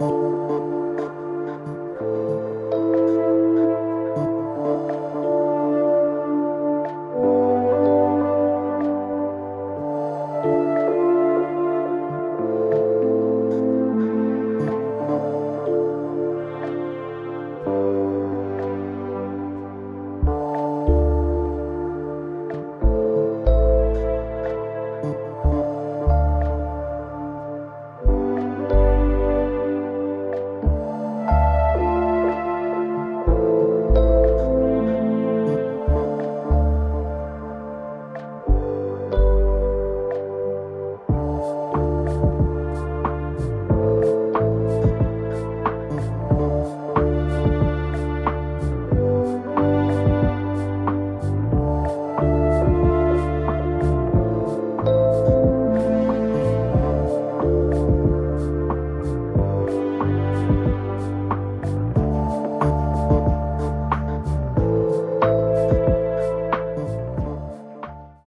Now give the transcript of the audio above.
you